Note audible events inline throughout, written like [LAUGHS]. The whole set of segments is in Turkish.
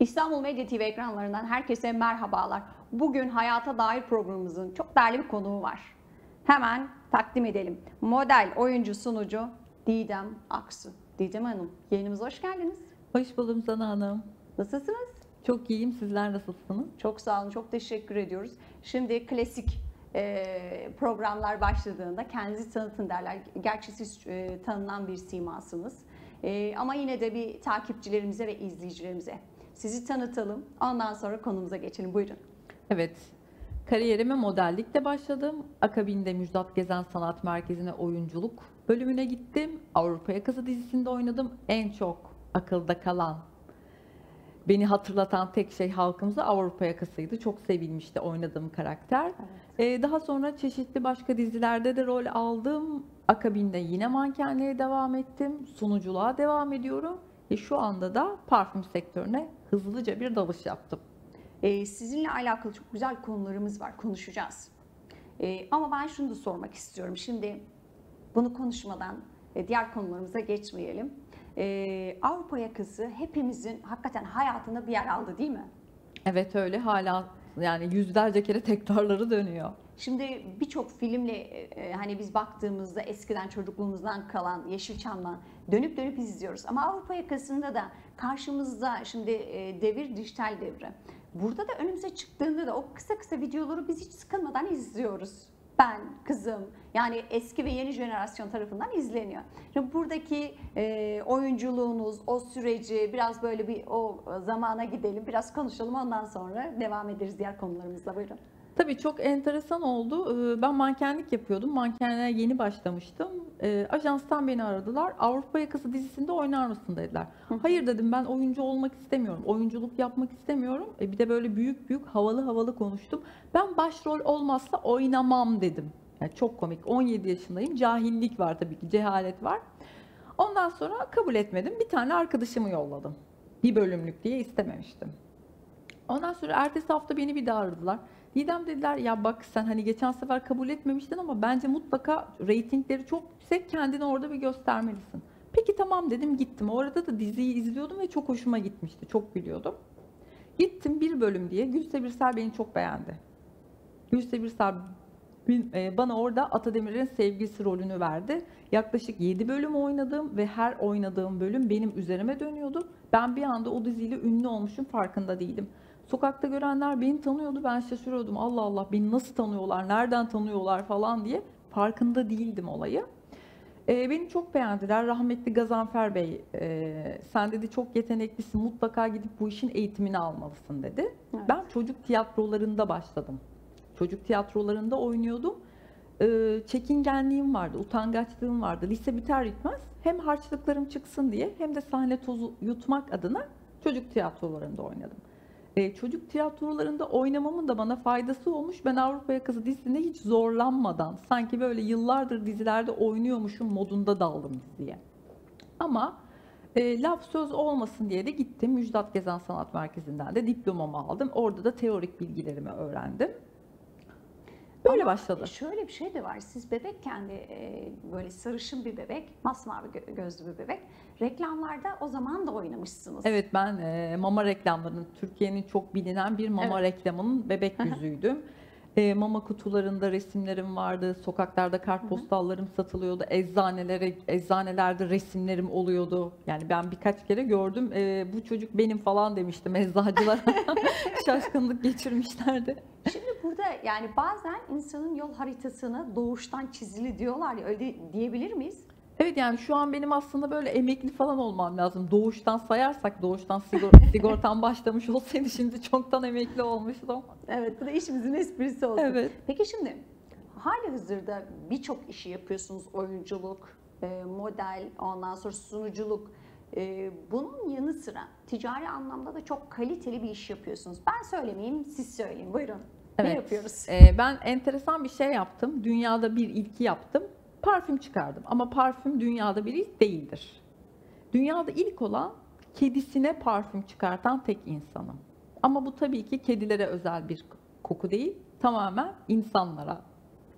İstanbul Medya TV ekranlarından herkese merhabalar. Bugün hayata dair programımızın çok değerli bir konuğu var. Hemen takdim edelim. Model, oyuncu, sunucu Didem Aksu. Didem Hanım, yayınımıza hoş geldiniz. Hoş buldum Sana Hanım. Nasılsınız? Çok iyiyim. Sizler nasılsınız? Çok sağ olun, çok teşekkür ediyoruz. Şimdi klasik e, programlar başladığında kendinizi tanıtın derler. Gerçi siz e, tanınan bir simasınız. E, ama yine de bir takipçilerimize ve izleyicilerimize sizi tanıtalım. Ondan sonra konumuza geçelim. Buyurun. Evet. Kariyerime modellikle başladım. Akabinde Müjdat Gezen Sanat Merkezi'ne oyunculuk bölümüne gittim. Avrupa Yakası dizisinde oynadım. En çok akılda kalan, beni hatırlatan tek şey halkımıza Avrupa Yakası'ydı. Çok sevilmişti oynadığım karakter. Ee, daha sonra çeşitli başka dizilerde de rol aldım. Akabinde yine mankenliğe devam ettim. Sunuculuğa devam ediyorum. Ve şu anda da parfüm sektörüne hızlıca bir dalış yaptım. E, sizinle alakalı çok güzel konularımız var, konuşacağız. E, ama ben şunu da sormak istiyorum. Şimdi bunu konuşmadan e, diğer konularımıza geçmeyelim. E, Avrupa yakası hepimizin hakikaten hayatında bir yer aldı değil mi? Evet öyle hala yani yüzlerce kere tekrarları dönüyor. Şimdi birçok filmle e, hani biz baktığımızda eskiden çocukluğumuzdan kalan Yeşilçam'dan dönüp dönüp izliyoruz. Ama Avrupa yakasında da karşımızda şimdi e, devir dijital devri. Burada da önümüze çıktığında da o kısa kısa videoları biz hiç sıkılmadan izliyoruz. Ben, kızım, yani eski ve yeni jenerasyon tarafından izleniyor. Şimdi buradaki e, oyunculuğunuz, o süreci biraz böyle bir o zamana gidelim, biraz konuşalım ondan sonra devam ederiz diğer konularımızla. Buyurun. Tabii çok enteresan oldu. Ben mankenlik yapıyordum. Mankenliğe yeni başlamıştım. Ajanstan beni aradılar. Avrupa Yakası dizisinde oynar mısın dediler. Hayır dedim ben oyuncu olmak istemiyorum. Oyunculuk yapmak istemiyorum. E, Bir de böyle büyük büyük havalı havalı konuştum. Ben başrol olmazsa oynamam dedim. Yani çok komik. 17 yaşındayım. Cahillik var tabii ki. Cehalet var. Ondan sonra kabul etmedim. Bir tane arkadaşımı yolladım. Bir bölümlük diye istememiştim. Ondan sonra ertesi hafta beni bir daha aradılar. Didem dediler ya bak sen hani geçen sefer kabul etmemiştin ama bence mutlaka reytingleri çok yüksek kendini orada bir göstermelisin. Peki tamam dedim gittim. Orada da diziyi izliyordum ve çok hoşuma gitmişti. Çok gülüyordum. Gittim bir bölüm diye. Gülse Birsel beni çok beğendi. Gülse Birsel e, bana orada Atademir'in sevgilisi rolünü verdi. Yaklaşık 7 bölüm oynadım ve her oynadığım bölüm benim üzerime dönüyordu. Ben bir anda o diziyle ünlü olmuşum farkında değilim. Sokakta görenler beni tanıyordu. Ben şaşırıyordum. Allah Allah beni nasıl tanıyorlar, nereden tanıyorlar falan diye. Farkında değildim olayı. Ee, beni çok beğendiler. Rahmetli Gazanfer Bey, e, sen dedi çok yeteneklisin, mutlaka gidip bu işin eğitimini almalısın dedi. Evet. Ben çocuk tiyatrolarında başladım. Çocuk tiyatrolarında oynuyordum. Ee, çekingenliğim vardı, utangaçlığım vardı. Lise biter bitmez hem harçlıklarım çıksın diye hem de sahne tozu yutmak adına çocuk tiyatrolarında oynadım. Ee, çocuk tiyatrolarında oynamamın da bana faydası olmuş. Ben Avrupa Yakası dizisinde hiç zorlanmadan sanki böyle yıllardır dizilerde oynuyormuşum modunda daldım diziye. Ama e, laf söz olmasın diye de gittim. Müjdat Gezen Sanat Merkezi'nden de diplomamı aldım. Orada da teorik bilgilerimi öğrendim. Böyle Ama başladı. Şöyle bir şey de var. Siz bebekken de e, böyle sarışın bir bebek, masmavi gö- gözlü bir bebek. Reklamlarda o zaman da oynamışsınız. Evet ben e, mama reklamlarının Türkiye'nin çok bilinen bir mama reklamının bebek yüzüydüm. E, mama kutularında resimlerim vardı. Sokaklarda kartpostallarım satılıyordu. Eczanelere eczanelerde resimlerim oluyordu. Yani ben birkaç kere gördüm. E, bu çocuk benim falan demiştim eczacılar. [LAUGHS] Şaşkınlık geçirmişlerdi. Şimdi burada yani bazen insanın yol haritasını doğuştan çizili diyorlar ya öyle diyebilir miyiz? Evet yani şu an benim aslında böyle emekli falan olmam lazım. Doğuştan sayarsak doğuştan sigor- [LAUGHS] sigortam başlamış olsaydı şimdi çoktan emekli olmuştum. Evet bu da işimizin esprisi olsun. Evet. Peki şimdi hali hazırda birçok işi yapıyorsunuz. Oyunculuk, e, model, ondan sonra sunuculuk. E, Bunun yanı sıra ticari anlamda da çok kaliteli bir iş yapıyorsunuz. Ben söylemeyeyim, siz söyleyin. Buyurun. Ne Evet. yapıyoruz? Ee, ben enteresan bir şey yaptım. Dünyada bir ilki yaptım. Parfüm çıkardım. Ama parfüm dünyada bir ilk değildir. Dünyada ilk olan kedisine parfüm çıkartan tek insanım. Ama bu tabii ki kedilere özel bir koku değil. Tamamen insanlara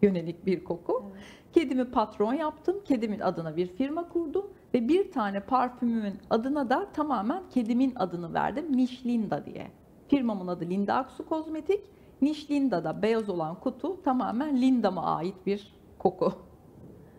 yönelik bir koku. Kedimi patron yaptım. Kedimin adına bir firma kurdum Ve bir tane parfümümün adına da tamamen kedimin adını verdim. Niş Linda diye. Firmamın adı Linda Aksu Kozmetik. Niş Linda'da beyaz olan kutu tamamen Linda'ma ait bir koku.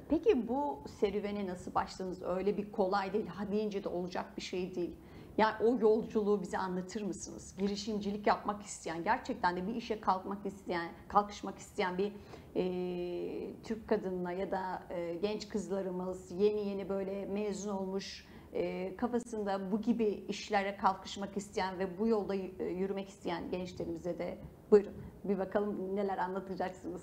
Peki bu serüvene nasıl başladınız? Öyle bir kolay değil. Ha deyince de olacak bir şey değil. Yani o yolculuğu bize anlatır mısınız? Girişimcilik yapmak isteyen, gerçekten de bir işe kalkmak isteyen, kalkışmak isteyen bir e, Türk kadınına ya da e, genç kızlarımız yeni yeni böyle mezun olmuş e, kafasında bu gibi işlere kalkışmak isteyen ve bu yolda yürümek isteyen gençlerimize de buyurun bir bakalım neler anlatacaksınız.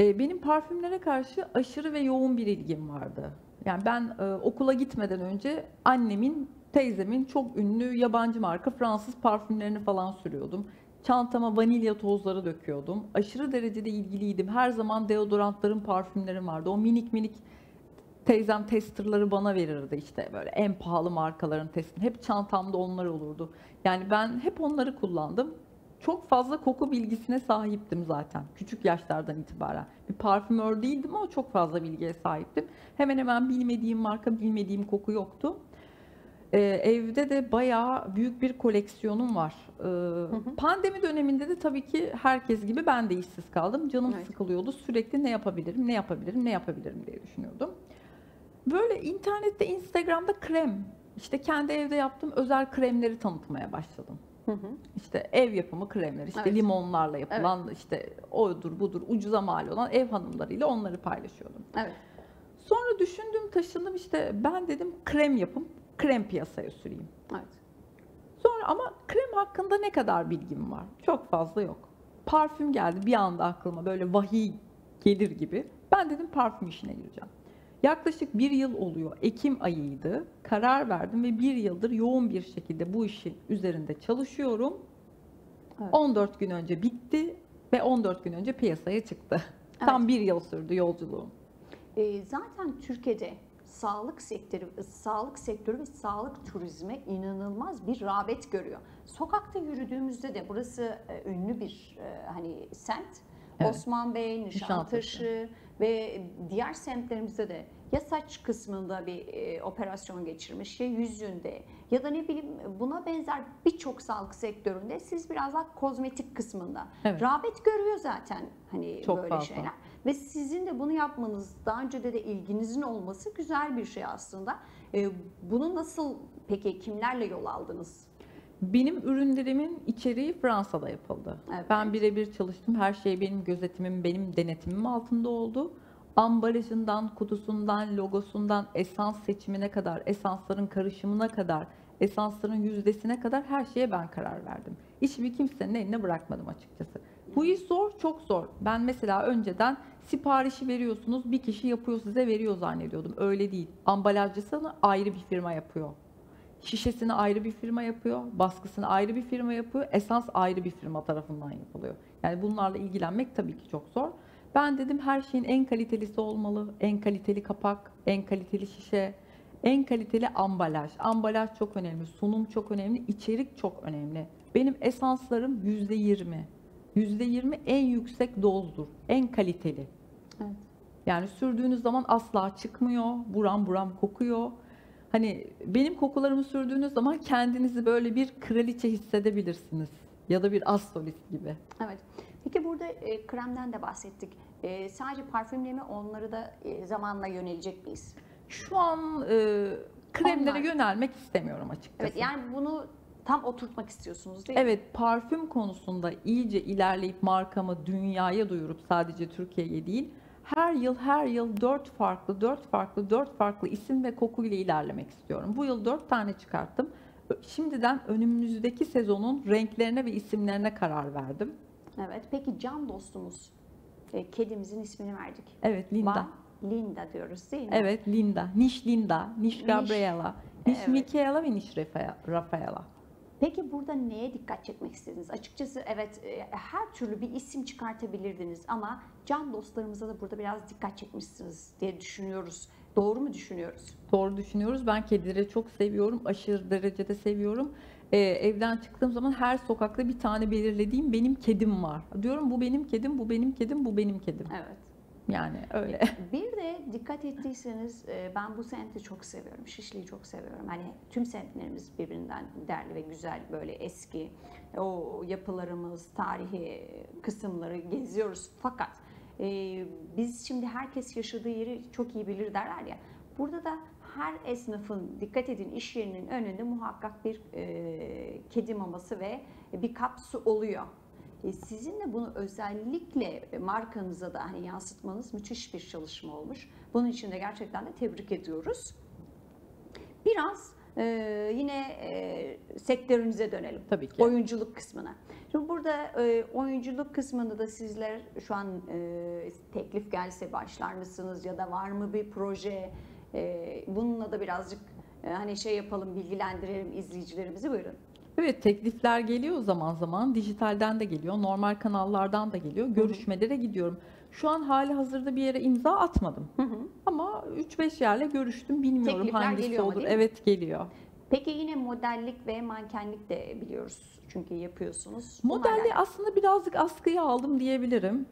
Ee, Benim parfümlere karşı aşırı ve yoğun bir ilgim vardı. Yani ben e, okula gitmeden önce annemin, teyzemin çok ünlü yabancı marka Fransız parfümlerini falan sürüyordum. Çantama vanilya tozları döküyordum. Aşırı derecede ilgiliydim. Her zaman deodorantlarım, parfümlerim vardı. O minik minik teyzem testerları bana verirdi işte böyle en pahalı markaların testini. Hep çantamda onlar olurdu. Yani ben hep onları kullandım. Çok fazla koku bilgisine sahiptim zaten küçük yaşlardan itibaren. Bir parfümör değildim ama çok fazla bilgiye sahiptim. Hemen hemen bilmediğim marka, bilmediğim koku yoktu. Ee, evde de bayağı büyük bir koleksiyonum var. Ee, Pandemi döneminde de tabii ki herkes gibi ben de işsiz kaldım. Canım Evet. sıkılıyordu. Sürekli ne yapabilirim, ne yapabilirim, ne yapabilirim diye düşünüyordum. Böyle internette, Instagram'da krem, işte kendi evde yaptığım özel kremleri tanıtmaya başladım. Hı hı. İşte ev yapımı kremler, işte Evet. limonlarla yapılan, işte odur budur ucuza mal olan ev hanımlarıyla onları paylaşıyordum. Evet. Sonra düşündüm, taşındım işte ben dedim krem yapım, krem piyasaya süreyim. Evet. Sonra ama krem hakkında ne kadar bilgim var? Çok fazla yok. Parfüm geldi bir anda aklıma böyle vahiy gelir gibi. Ben dedim parfüm işine gireceğim. Yaklaşık bir yıl oluyor. Ekim ayıydı. Karar verdim ve bir yıldır yoğun bir şekilde bu işin üzerinde çalışıyorum. Evet. 14 gün önce bitti ve 14 gün önce piyasaya çıktı. [LAUGHS] Tam bir yıl sürdü yolculuğum. E, zaten Türkiye'de sağlık sektörü, sağlık sektörü ve sağlık turizme inanılmaz bir rağbet görüyor. Sokakta yürüdüğümüzde de burası e, ünlü bir e, hani semt. Evet. Osman Bey, Nişantaşı Nişantaşı. ve diğer semtlerimizde de ya saç kısmında bir e, operasyon geçirmiş ya yüzünde ya da ne bileyim buna benzer birçok sağlık sektöründe siz biraz daha kozmetik kısmında Evet. rağbet görüyor zaten hani Çok böyle fazla. şeyler. Ve sizin de bunu yapmanız, daha önce de, de ilginizin olması güzel bir şey aslında. Ee, bunu nasıl peki kimlerle yol aldınız? Benim ürünlerimin içeriği Fransa'da yapıldı. Evet. Ben birebir çalıştım. Her şey benim gözetimim, benim denetimim altında oldu. Ambalajından, kutusundan, logosundan, esans seçimine kadar, esansların karışımına kadar, esansların yüzdesine kadar her şeye ben karar verdim. İşimi kimsenin eline bırakmadım açıkçası. Bu iş zor, çok zor. Ben mesela önceden siparişi veriyorsunuz, bir kişi yapıyor size veriyor zannediyordum. Öyle değil. Ambalajcısını ayrı bir firma yapıyor. Şişesini ayrı bir firma yapıyor, baskısını ayrı bir firma yapıyor, esans ayrı bir firma tarafından yapılıyor. Yani bunlarla ilgilenmek tabii ki çok zor. Ben dedim her şeyin en kalitelisi olmalı. En kaliteli kapak, en kaliteli şişe, en kaliteli ambalaj. Ambalaj çok önemli, sunum çok önemli, içerik çok önemli. Benim esanslarım %20. %20 en yüksek dozdur, en kaliteli. Evet. Yani sürdüğünüz zaman asla çıkmıyor, buram buram kokuyor. Hani benim kokularımı sürdüğünüz zaman kendinizi böyle bir kraliçe hissedebilirsiniz. Ya da bir astrolist gibi. Evet. Peki burada e, kremden de bahsettik. E, sadece parfümle mi onları da e, zamanla yönelecek miyiz? Şu an e, kremlere Onlar. yönelmek istemiyorum açıkçası. Evet yani bunu tam oturtmak istiyorsunuz değil mi? Evet, parfüm konusunda iyice ilerleyip markamı dünyaya duyurup sadece Türkiye'ye değil, her yıl her yıl dört farklı, dört farklı, dört farklı isim ve koku ile ilerlemek istiyorum. Bu yıl dört tane çıkarttım. Şimdiden önümüzdeki sezonun renklerine ve isimlerine karar verdim. Evet. Peki can dostumuz. E, kedimizin ismini verdik. Evet, Linda. Ba- Linda diyoruz değil mi? Evet, Linda. Niş Linda, Niş. Gabriela, Niş Evet. Michaela ve Niş Rafa- Rafaela. Peki burada neye dikkat çekmek istediniz? Açıkçası evet e, her türlü bir isim çıkartabilirdiniz ama can dostlarımıza da burada biraz dikkat çekmişsiniz diye düşünüyoruz. Doğru mu düşünüyoruz? Doğru düşünüyoruz. Ben kedileri çok seviyorum. Aşırı derecede seviyorum. Ee, evden çıktığım zaman her sokakta bir tane belirlediğim benim kedim var. Diyorum bu benim kedim, bu benim kedim, bu benim kedim. Evet. Yani öyle. Bir de dikkat ettiyseniz e, ben bu semti çok seviyorum. Şişli'yi çok seviyorum. Hani tüm semtlerimiz birbirinden değerli ve güzel böyle eski o yapılarımız, tarihi kısımları geziyoruz. Fakat e, biz şimdi herkes yaşadığı yeri çok iyi bilir derler ya. Burada da her esnafın dikkat edin iş yerinin önünde muhakkak bir e, kedi maması ve bir kap su oluyor. E, Sizin de bunu özellikle markanıza da hani yansıtmanız müthiş bir çalışma olmuş. Bunun için de gerçekten de tebrik ediyoruz. Biraz e, yine e, sektörünüze dönelim. Tabii ki. Oyunculuk kısmına. Şimdi burada e, oyunculuk kısmında da sizler şu an e, teklif gelse başlar mısınız ya da var mı bir proje? E, bununla da birazcık e, hani şey yapalım, bilgilendirelim izleyicilerimizi buyurun. Evet teklifler geliyor zaman zaman. Dijitalden de geliyor, normal kanallardan da geliyor. Görüşmelere gidiyorum. Şu an hali hazırda bir yere imza atmadım. Hı hı. Ama 3-5 yerle görüştüm. Bilmiyorum Teklifler hangisi geliyor ama olur. mi? Evet geliyor. Peki yine modellik ve mankenlik de biliyoruz çünkü yapıyorsunuz. Modelde aslında birazcık askıya aldım diyebilirim.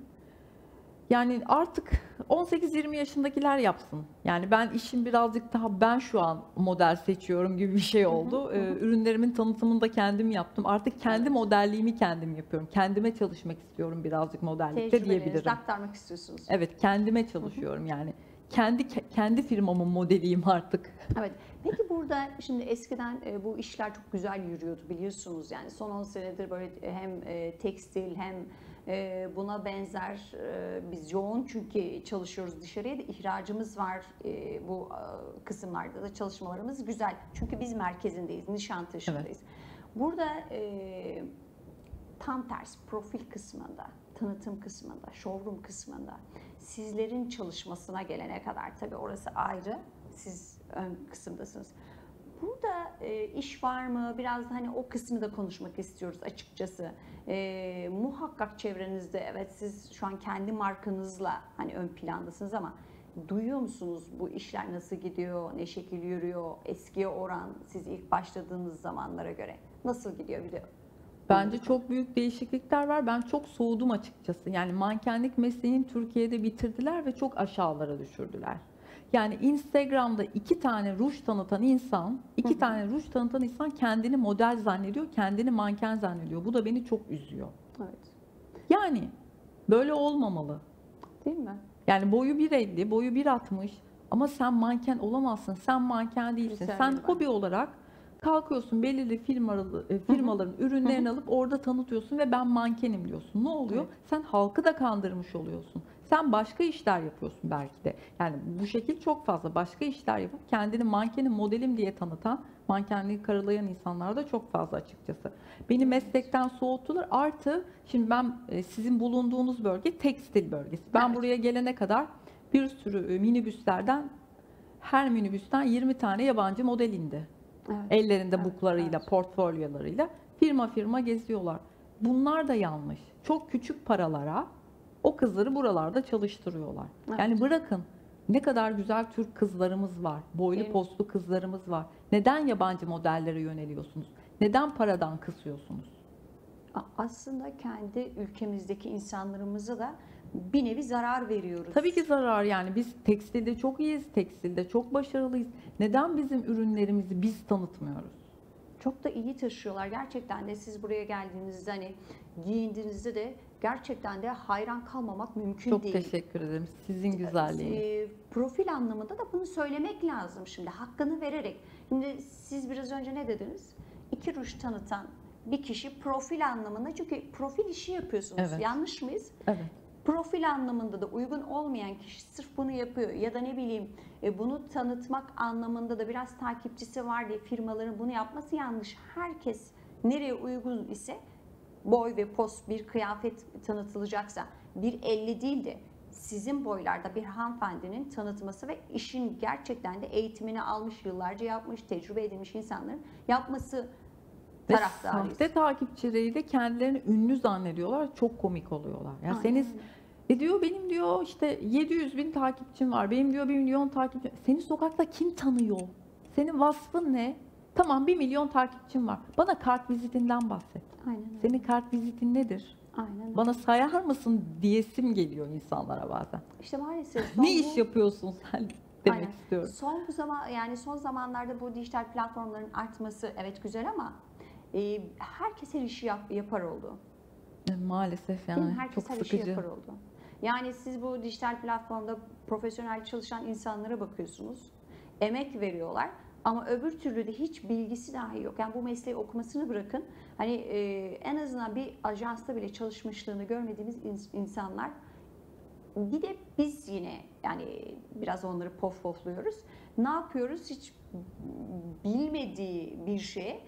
Yani artık 18-20 yaşındakiler yapsın. Yani ben işim birazcık daha ben şu an model seçiyorum gibi bir şey oldu. Ee, ürünlerimin tanıtımını da kendim yaptım. Artık kendi modelliğimi kendim yapıyorum. Kendime çalışmak istiyorum birazcık modellikte diyebilirim. aktarmak istiyorsunuz. Evet, kendime çalışıyorum yani. Kendi kendi firmamın modeliyim artık. Evet. Peki burada şimdi eskiden e, bu işler çok güzel yürüyordu biliyorsunuz yani son 10 senedir böyle hem e, tekstil hem e, buna benzer e, biz yoğun çünkü çalışıyoruz dışarıya da ihracımız var E, bu e, kısımlarda da çalışmalarımız güzel çünkü biz merkezindeyiz Nişantaşı'ndayız. Burada e, tam tersi profil kısmında, tanıtım kısmında, showroom kısmında sizlerin çalışmasına gelene kadar tabii orası ayrı. Siz ön kısımdasınız. Burada e, iş var mı? Biraz hani o kısmı da konuşmak istiyoruz açıkçası. E, muhakkak çevrenizde evet siz şu an kendi markanızla hani ön plandasınız ama duyuyor musunuz bu işler nasıl gidiyor, ne şekil yürüyor, eskiye oran siz ilk başladığınız zamanlara göre nasıl gidiyor bir de Bence çok büyük değişiklikler var. Ben çok soğudum açıkçası. Yani mankenlik mesleğini Türkiye'de bitirdiler ve çok aşağılara düşürdüler. Yani Instagram'da iki tane ruj tanıtan insan, iki tane ruj tanıtan insan kendini model zannediyor, kendini manken zannediyor. Bu da beni çok üzüyor. Evet. Yani böyle olmamalı. Değil mi? Yani boyu 1.50, boyu 1.60 ama sen manken olamazsın. Sen manken değilsin. Güzel sen hobi olarak kalkıyorsun belirli firmalı, e, firmaların ürünlerini alıp orada tanıtıyorsun ve ben mankenim diyorsun. Ne oluyor? Sen halkı da kandırmış oluyorsun. Sen başka işler yapıyorsun belki de. Yani bu şekil çok fazla. Başka işler yapıp kendini mankenim, modelim diye tanıtan, mankenliği karalayan insanlar da çok fazla açıkçası. Beni meslekten soğuttular. Artı şimdi ben e, sizin bulunduğunuz bölge tekstil bölgesi. Ben Evet. buraya gelene kadar bir sürü e, minibüslerden her minibüsten 20 tane yabancı model indi. Evet. Ellerinde Evet, buklarıyla, evet. portfolyolarıyla firma firma geziyorlar. Bunlar da yanlış. Çok küçük paralara o kızları buralarda çalıştırıyorlar. Evet. Yani bırakın ne kadar güzel Türk kızlarımız var. Boylu Değil mi? postlu kızlarımız var. Neden yabancı modellere yöneliyorsunuz? Neden paradan kısıyorsunuz? Aslında kendi ülkemizdeki insanlarımıza da bir nevi zarar veriyoruz. Tabii ki zarar yani biz tekstilde çok iyiyiz, tekstilde çok başarılıyız. Neden bizim ürünlerimizi biz tanıtmıyoruz? Çok da iyi taşıyorlar. Gerçekten de siz buraya geldiğinizde hani giyindiğinizde de gerçekten de hayran kalmamak mümkün Çok değil. teşekkür ederim sizin güzelliğiniz. Ee, profil anlamında da bunu söylemek lazım şimdi hakkını vererek. Şimdi siz biraz önce ne dediniz? İki ruj tanıtan bir kişi profil anlamında çünkü profil işi yapıyorsunuz. Evet. Yanlış mıyız? Evet. profil anlamında da uygun olmayan kişi sırf bunu yapıyor ya da ne bileyim e, bunu tanıtmak anlamında da biraz takipçisi var diye firmaların bunu yapması yanlış. Herkes nereye uygun ise boy ve post bir kıyafet tanıtılacaksa bir 50 değil de sizin boylarda bir hanımefendinin tanıtması ve işin gerçekten de eğitimini almış yıllarca yapmış, tecrübe edilmiş insanların yapması Ve taraftarıyız. sahte takipçileriyle kendilerini ünlü zannediyorlar. Çok komik oluyorlar. Ya Aynen seniz e diyor benim diyor işte 700 bin takipçim var. Benim diyor 1 milyon takipçim. Seni sokakta kim tanıyor? Senin vasfın ne? Tamam 1 milyon takipçim var. Bana kart vizitinden bahset. Aynen öyle. Senin kart vizitin nedir? Aynen öyle. Bana sayar mısın diyesim geliyor insanlara bazen. İşte maalesef Ne bu- iş yapıyorsun sen demek Aynen. istiyorum. Son bu zaman yani son zamanlarda bu dijital platformların artması evet güzel ama e, herkes her işi yap, yapar oldu. E, Maalesef yani Herkes çok her işi sıkıcı. yapar oldu. Yani siz bu dijital platformda profesyonel çalışan insanlara bakıyorsunuz. Emek veriyorlar ama öbür türlü de hiç bilgisi dahi yok. Yani bu mesleği okumasını bırakın. Hani e, en azından bir ajansta bile çalışmışlığını görmediğimiz ins- insanlar bir de biz yine yani biraz onları pof pofluyoruz. Ne yapıyoruz? Hiç bilmediği bir şeye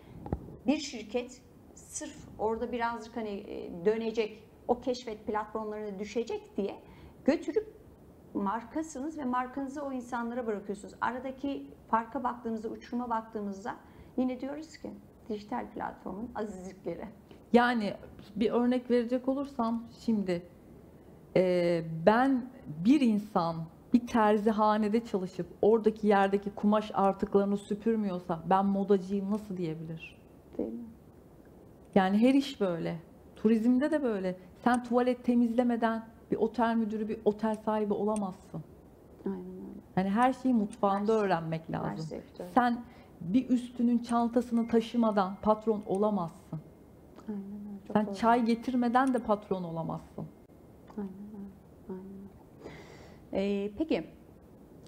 bir şirket sırf orada birazcık hani e, dönecek, o keşfet platformlarına düşecek diye götürüp markasınız ve markanızı o insanlara bırakıyorsunuz. Aradaki farka baktığımızda, uçuruma baktığımızda yine diyoruz ki dijital platformun azizlikleri. Yani bir örnek verecek olursam şimdi e, ben bir insan bir terzihanede çalışıp oradaki yerdeki kumaş artıklarını süpürmüyorsa ben modacıyım nasıl diyebilir? Değil mi? Yani her iş böyle. Turizmde de böyle. Sen tuvalet temizlemeden bir otel müdürü, bir otel sahibi olamazsın. Aynen öyle. Yani her şeyi mutfağında Her- öğrenmek Her lazım. sektör. Sen bir üstünün çantasını taşımadan patron olamazsın. Aynen öyle. Çok Sen doğru. çay getirmeden de patron olamazsın. Aynen öyle. Aynen öyle. Ee, peki,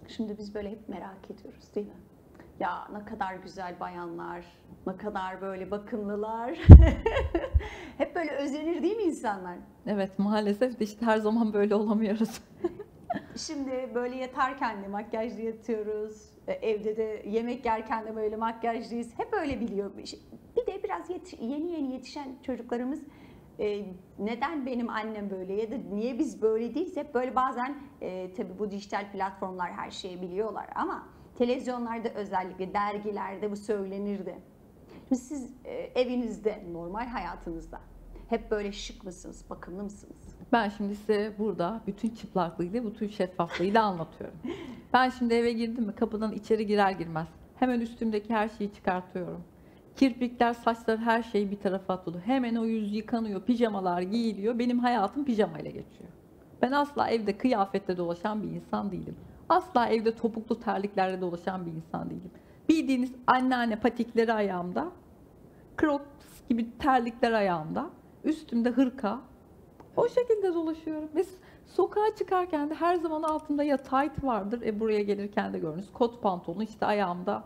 şimdi biz böyle hep merak ediyoruz değil mi? Ya ne kadar güzel bayanlar, ne kadar böyle bakımlılar. [LAUGHS] hep böyle özenir değil mi insanlar? Evet maalesef de işte her zaman böyle olamıyoruz. [LAUGHS] Şimdi böyle yatarken de makyajlı yatıyoruz. E, Evde de yemek yerken de böyle makyajlıyız. Hep öyle biliyor. Bir de biraz yeti- yeni yeni yetişen çocuklarımız e, neden benim annem böyle ya da niye biz böyle değiliz hep böyle bazen e, tabii bu dijital platformlar her şeyi biliyorlar ama televizyonlarda özellikle dergilerde bu söylenirdi. Şimdi siz e, evinizde normal hayatınızda hep böyle şık mısınız, bakımlı mısınız? Ben şimdi size burada bütün çıplaklığıyla, bütün şeffaflığıyla anlatıyorum. [LAUGHS] Ben şimdi eve girdim mi kapıdan içeri girer girmez hemen üstümdeki her şeyi çıkartıyorum. Kirpikler, saçlar her şey bir tarafa atılıyor. Hemen o yüz yıkanıyor, pijamalar giyiliyor. Benim hayatım pijamayla geçiyor. Ben asla evde kıyafetle dolaşan bir insan değilim. Asla evde topuklu terliklerle dolaşan bir insan değilim. Bildiğiniz anneanne patikleri ayağımda, crocs gibi terlikler ayağımda, üstümde hırka, o şekilde dolaşıyorum. Ve sokağa çıkarken de her zaman altımda ya tight vardır. E buraya gelirken de görünüz. Kot pantolon işte ayağımda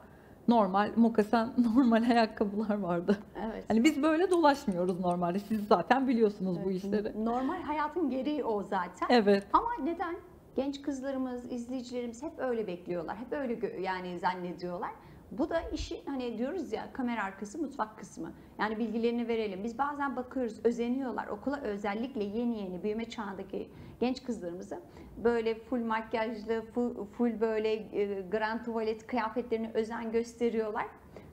normal mokasen [LAUGHS] normal ayakkabılar vardı. Evet. Hani biz böyle dolaşmıyoruz normalde. Siz zaten biliyorsunuz bu işleri. Normal hayatın gereği o zaten. Evet. Ama neden? Genç kızlarımız, izleyicilerimiz hep öyle bekliyorlar. Hep öyle yani zannediyorlar. Bu da işi hani diyoruz ya kamera arkası mutfak kısmı. Yani bilgilerini verelim. Biz bazen bakıyoruz özeniyorlar. Okula özellikle yeni yeni büyüme çağındaki genç kızlarımızı böyle full makyajlı, full, full böyle e, grand tuvalet kıyafetlerine özen gösteriyorlar.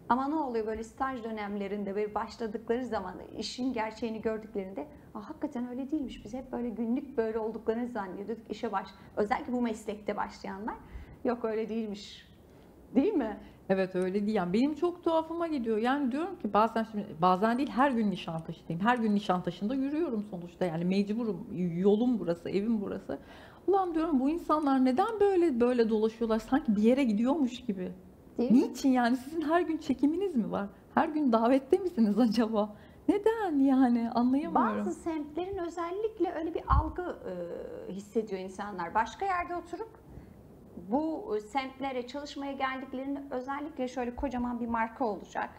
Ama ne oluyor böyle staj dönemlerinde böyle başladıkları zaman işin gerçeğini gördüklerinde Aa, hakikaten öyle değilmiş. Biz hep böyle günlük böyle olduklarını zannediyorduk. İşe baş özellikle bu meslekte başlayanlar yok öyle değilmiş. Değil mi? Evet öyle değil. Yani benim çok tuhafıma gidiyor. Yani diyorum ki bazen şimdi bazen değil her gün Nişantaşı'ndayım. Her gün Nişantaşı'nda yürüyorum sonuçta. Yani mecburum. Yolum burası, evim burası. Ulan diyorum bu insanlar neden böyle böyle dolaşıyorlar? Sanki bir yere gidiyormuş gibi. Değil mi? Niçin yani sizin her gün çekiminiz mi var? Her gün davette misiniz [LAUGHS] acaba? Neden yani anlayamıyorum. Bazı semtlerin özellikle öyle bir algı e, hissediyor insanlar. Başka yerde oturup bu e, semtlere çalışmaya geldiklerinde özellikle şöyle kocaman bir marka olacak.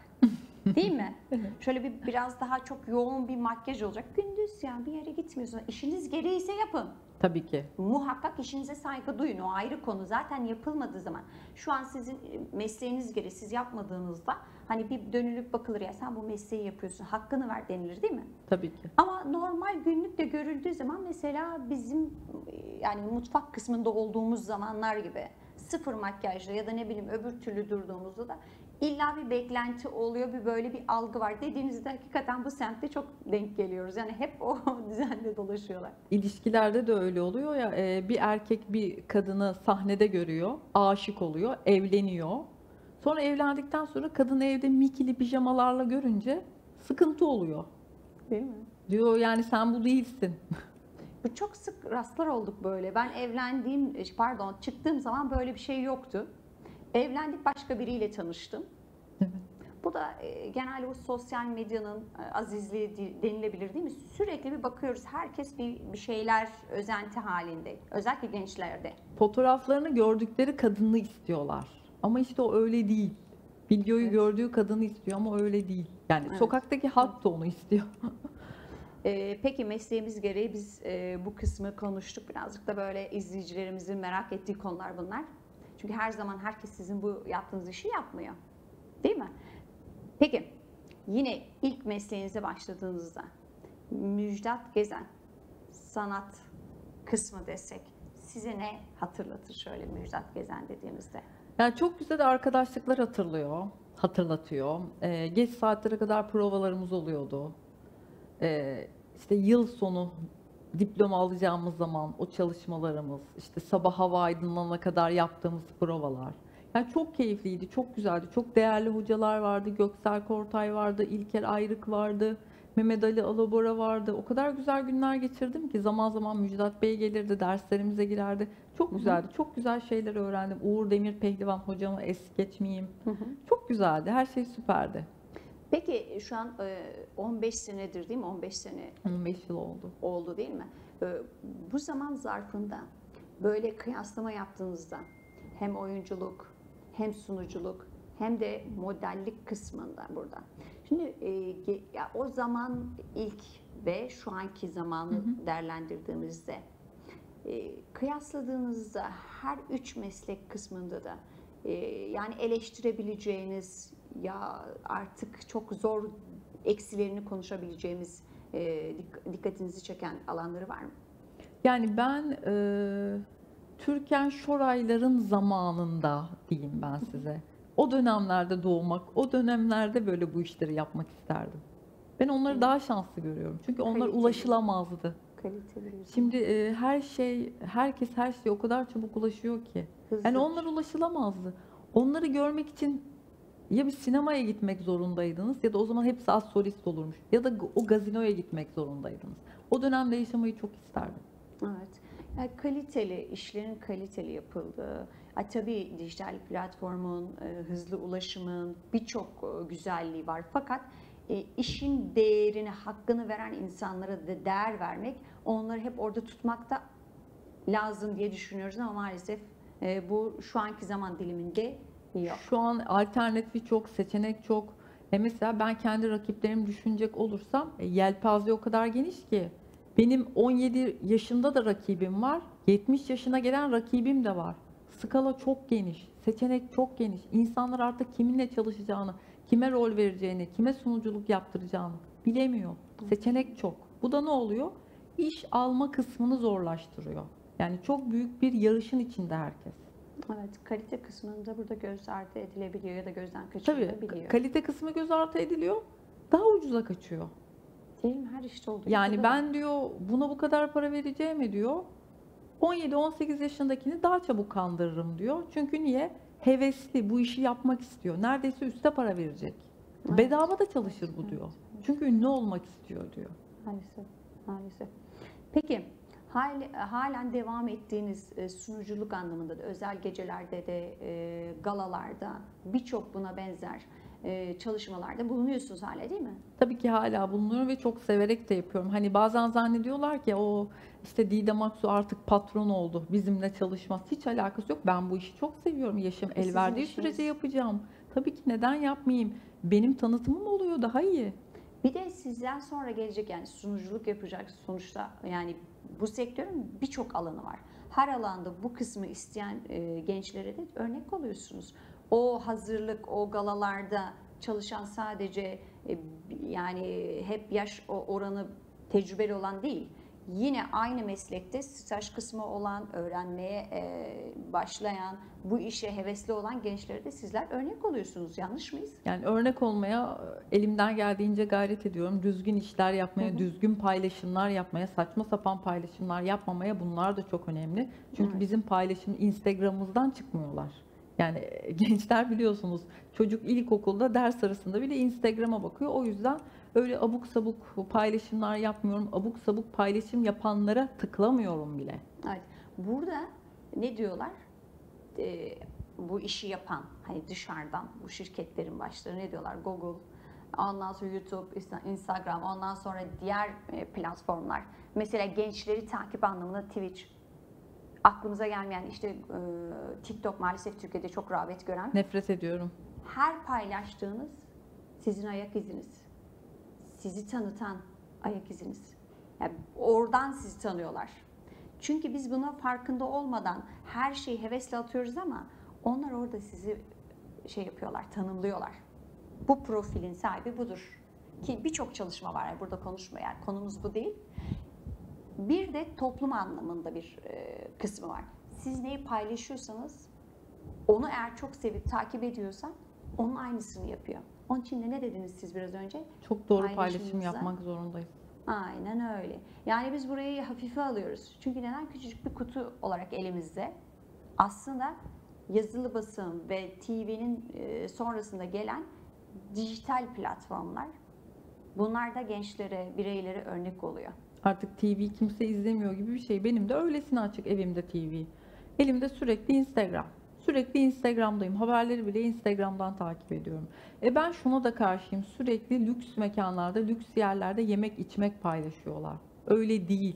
Değil mi? [LAUGHS] Şöyle bir biraz daha çok yoğun bir makyaj olacak. Gündüz yani bir yere gitmiyorsunuz. İşiniz gereğiyse yapın. Tabii ki. Muhakkak işinize saygı duyun. O ayrı konu. Zaten yapılmadığı zaman şu an sizin e, mesleğiniz gereği siz yapmadığınızda hani bir dönülüp bakılır ya sen bu mesleği yapıyorsun hakkını ver denilir değil mi? Tabii ki. Ama normal günlükte görüldüğü zaman mesela bizim e, yani mutfak kısmında olduğumuz zamanlar gibi sıfır makyajla ya da ne bileyim öbür türlü durduğumuzda da illa bir beklenti oluyor, bir böyle bir algı var. Dediğinizde hakikaten bu semtte çok denk geliyoruz. Yani hep o [LAUGHS] düzende dolaşıyorlar. İlişkilerde de öyle oluyor ya e, bir erkek bir kadını sahnede görüyor, aşık oluyor, evleniyor. Sonra evlendikten sonra kadın evde mikili pijamalarla görünce sıkıntı oluyor. Değil mi? Diyor yani sen bu değilsin. Bu çok sık rastlar olduk böyle. Ben evlendiğim, pardon çıktığım zaman böyle bir şey yoktu. Evlendik başka biriyle tanıştım. Evet. Bu da e, genelde bu sosyal medyanın e, azizliği denilebilir değil mi? Sürekli bir bakıyoruz. Herkes bir, bir şeyler özenti halinde. Özellikle gençlerde. Fotoğraflarını gördükleri kadını istiyorlar. Ama işte o öyle değil. Videoyu Evet. gördüğü kadını istiyor ama öyle değil. Yani Evet. sokaktaki halk da onu istiyor. [LAUGHS] E, peki mesleğimiz gereği biz e, bu kısmı konuştuk. Birazcık da böyle izleyicilerimizin merak ettiği konular bunlar. Çünkü her zaman herkes sizin bu yaptığınız işi yapmıyor. Değil mi? Peki yine ilk mesleğinize başladığınızda Müjdat Gezen sanat kısmı desek size ne hatırlatır şöyle Müjdat Gezen dediğimizde? Yani çok güzel arkadaşlıklar hatırlıyor, hatırlatıyor. Ee, geç saatlere kadar provalarımız oluyordu. Ee, işte yıl sonu diploma alacağımız zaman o çalışmalarımız, işte sabah hava aydınlanana kadar yaptığımız provalar. Yani çok keyifliydi, çok güzeldi. Çok değerli hocalar vardı. Göksel Kortay vardı, İlker Ayrık vardı. Mehmet Ali Alabora vardı. O kadar güzel günler geçirdim ki zaman zaman Müjdat Bey gelirdi, derslerimize girerdi. Çok güzeldi. Çok güzel şeyler öğrendim. Uğur Demir Pehlivan hocamı es geçmeyeyim. Çok güzeldi. Her şey süperdi. Peki şu an e, 15 senedir değil mi? 15 sene 15 yıl oldu. oldu değil mi? Ee, Bu zaman zarfında böyle kıyaslama yaptığınızda hem oyunculuk hem sunuculuk hem de modellik kısmında burada. Şimdi e, ya o zaman ilk ve şu anki zamanı değerlendirdiğimizde e, kıyasladığınızda her üç meslek kısmında da e, yani eleştirebileceğiniz ya artık çok zor eksilerini konuşabileceğimiz e, dik- dikkatinizi çeken alanları var mı? Yani ben e, Türkan Şorayların zamanında diyeyim ben size. O dönemlerde doğmak, o dönemlerde böyle bu işleri yapmak isterdim. Ben onları daha şanslı görüyorum. Çünkü onlar Kaliteli. ulaşılamazdı. Kaliteli Şimdi e, her şey, herkes her şeye o kadar çabuk ulaşıyor ki. hızlı. Yani onlar ulaşılamazdı. Onları görmek için ya bir sinemaya gitmek zorundaydınız ya da o zaman hepsi az solist olurmuş. Ya da o gazinoya gitmek zorundaydınız. O dönemde yaşamayı çok isterdim. Evet. Yani kaliteli, işlerin kaliteli yapıldığı, ha, tabii dijital platformun, e, hızlı ulaşımın birçok e, güzelliği var. Fakat e, işin değerini, hakkını veren insanlara da değer vermek, onları hep orada tutmak da lazım diye düşünüyoruz ama maalesef bu şu anki zaman diliminde yok. Şu an alternatifi çok, seçenek çok. E mesela ben kendi rakiplerimi düşünecek olursam e, yelpaze o kadar geniş ki. Benim 17 yaşında da rakibim var. 70 yaşına gelen rakibim de var. Skala çok geniş, seçenek çok geniş. İnsanlar artık kiminle çalışacağını, kime rol vereceğini, kime sunuculuk yaptıracağını bilemiyor. Seçenek çok. Bu da ne oluyor? İş alma kısmını zorlaştırıyor. Yani çok büyük bir yarışın içinde herkes. Evet, kalite kısmında burada göz ardı edilebiliyor ya da gözden Tabii kaçırılabiliyor. kalite kısmı göz ardı ediliyor. Daha ucuza kaçıyor. Değil mi? Her işte olduğu gibi Yani da. ben diyor buna bu kadar para vereceğime diyor 17-18 yaşındakini daha çabuk kandırırım diyor. Çünkü niye? Hevesli bu işi yapmak istiyor. Neredeyse üste para verecek. Evet. Bedava da çalışır bu Evet, diyor. evet. Çünkü ünlü olmak istiyor diyor. Maalesef, maalesef. Peki, halen devam ettiğiniz e, sunuculuk anlamında da özel gecelerde de e, galalarda birçok buna benzer e, çalışmalarda bulunuyorsunuz hala değil mi? Tabii ki hala bulunuyorum ve çok severek de yapıyorum. Hani bazen zannediyorlar ki o işte Didem Aksu artık patron oldu. Bizimle çalışmaz. Hiç alakası yok. Ben bu işi çok seviyorum. Yaşım Sizin el verdiği işiniz. sürece yapacağım. Tabii ki neden yapmayayım? Benim tanıtımım oluyor daha iyi. Bir de sizden sonra gelecek yani sunuculuk yapacak sonuçta yani bu sektörün birçok alanı var. Her alanda bu kısmı isteyen e, gençlere de örnek oluyorsunuz. O hazırlık, o galalarda çalışan sadece e, yani hep yaş oranı tecrübeli olan değil. Yine aynı meslekte staj kısmı olan, öğrenmeye e, başlayan, bu işe hevesli olan gençlere de sizler örnek oluyorsunuz. Yanlış mıyız? Yani örnek olmaya e, elimden geldiğince gayret ediyorum. Düzgün işler yapmaya, Hı hı. düzgün paylaşımlar yapmaya, saçma sapan paylaşımlar yapmamaya bunlar da çok önemli. Çünkü Evet. bizim paylaşım Instagram'ımızdan çıkmıyorlar. Yani e, [LAUGHS] gençler biliyorsunuz çocuk ilkokulda ders arasında bile Instagram'a bakıyor. O yüzden öyle abuk sabuk paylaşımlar yapmıyorum. Abuk sabuk paylaşım yapanlara tıklamıyorum bile. Evet. Burada ne diyorlar? Ee, bu işi yapan, hani dışarıdan bu şirketlerin başları ne diyorlar? Google, ondan sonra YouTube, Insta- Instagram, ondan sonra diğer e, platformlar. Mesela gençleri takip anlamında Twitch. Aklımıza gelmeyen işte e, TikTok maalesef Türkiye'de çok rağbet gören. Nefret ediyorum. Her paylaştığınız sizin ayak iziniz. Sizi tanıtan ayak iziniz. Yani oradan sizi tanıyorlar. Çünkü biz buna farkında olmadan her şeyi hevesle atıyoruz ama onlar orada sizi şey yapıyorlar, tanımlıyorlar. Bu profilin sahibi budur. Ki birçok çalışma var. Yani burada konuşma yani konumuz bu değil. Bir de toplum anlamında bir e, kısmı var. Siz neyi paylaşıyorsanız onu eğer çok sevip takip ediyorsan onun aynısını yapıyor. Onun için de ne dediniz siz biraz önce? Çok doğru paylaşım yapmak zorundayız. Aynen öyle. Yani biz burayı hafife alıyoruz. Çünkü neden küçücük bir kutu olarak elimizde aslında yazılı basın ve TV'nin e, sonrasında gelen dijital platformlar bunlar da gençlere, bireylere örnek oluyor. Artık TV kimse izlemiyor gibi bir şey. Benim de öylesine açık evimde TV. Elimde sürekli Instagram. Sürekli Instagram'dayım. Haberleri bile Instagram'dan takip ediyorum. E ben şuna da karşıyım. Sürekli lüks mekanlarda, lüks yerlerde yemek içmek paylaşıyorlar. Öyle değil.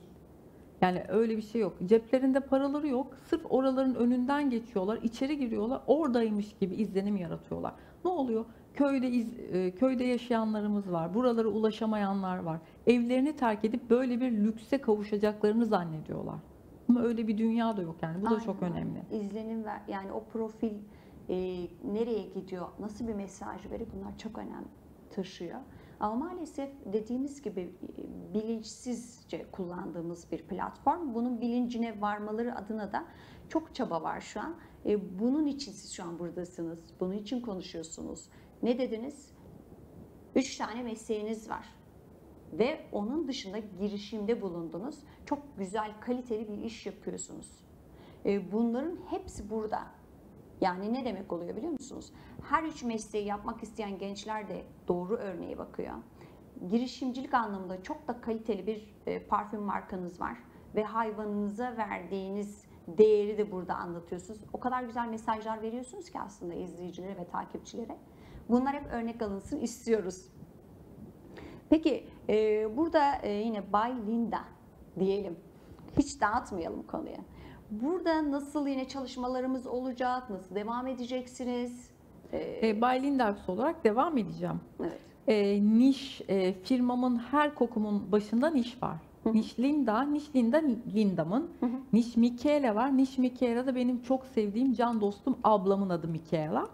Yani öyle bir şey yok. Ceplerinde paraları yok. Sırf oraların önünden geçiyorlar, içeri giriyorlar. Oradaymış gibi izlenim yaratıyorlar. Ne oluyor? Köyde iz, e, köyde yaşayanlarımız var. Buralara ulaşamayanlar var. Evlerini terk edip böyle bir lükse kavuşacaklarını zannediyorlar. Ama öyle bir dünya da yok yani. Bu da çok Aynen. önemli. İzlenim ver, yani o profil e, nereye gidiyor, nasıl bir mesaj veriyor bunlar çok önem taşıyor. Ama maalesef dediğimiz gibi e, bilinçsizce kullandığımız bir platform. Bunun bilincine varmaları adına da çok çaba var şu an. E, bunun için siz şu an buradasınız. Bunun için konuşuyorsunuz. Ne dediniz? Üç tane mesleğiniz var ve onun dışında girişimde bulundunuz. Çok güzel, kaliteli bir iş yapıyorsunuz. E, Bunların hepsi burada. Yani ne demek oluyor biliyor musunuz? Her üç mesleği yapmak isteyen gençler de doğru örneğe bakıyor. Girişimcilik anlamında çok da kaliteli bir e, parfüm markanız var ve hayvanınıza verdiğiniz değeri de burada anlatıyorsunuz. O kadar güzel mesajlar veriyorsunuz ki aslında izleyicilere ve takipçilere. Bunlar hep örnek alınsın istiyoruz. Peki e, burada e, yine Bay Linda diyelim. Hiç dağıtmayalım konuyu. Burada nasıl yine çalışmalarımız olacak? Nasıl devam edeceksiniz? E, E, Bay Lindax olarak devam edeceğim. evet. E, niş, e, firmamın her kokumun başında niş var. Niş Linda, Niş Linda Linda'mın. Niş Michaela var. Niş Michaela da benim çok sevdiğim can dostum ablamın adı Michaela.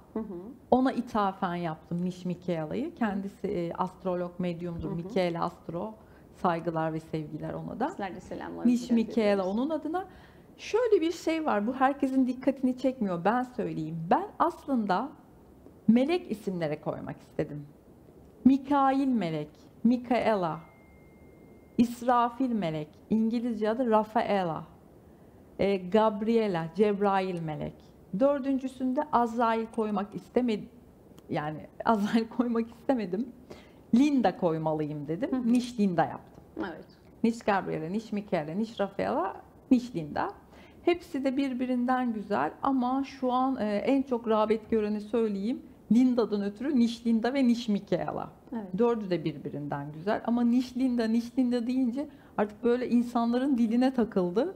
Ona ithafen yaptım Niş Michaela'yı. Kendisi e, astrolog, medyumdur. Michaela Astro. Saygılar ve sevgiler ona da. Sizler de selamlarınızı Niş Michaela onun adına. Şöyle bir şey var. Bu herkesin dikkatini çekmiyor. Ben söyleyeyim. Ben aslında melek isimlere koymak istedim. Mikail melek, Mikaela, İsrafil melek, İngilizce adı Rafaela, e, Gabriela, Cebrail melek. Dördüncüsünde Azrail koymak istemedim. Yani Azrail koymak istemedim. Linda koymalıyım dedim. Hı hı. Niş Linda yaptım. Evet. Niş Gabriela, Niş Michaela, Niş Rafaela, Niş Linda. Hepsi de birbirinden güzel ama şu an e, en çok rağbet göreni söyleyeyim. Linda'dan ötürü Niş Linda ve Niş Michaela. Evet. Dördü de birbirinden güzel ama Niş Linda, Niş Linda deyince artık böyle insanların diline takıldı.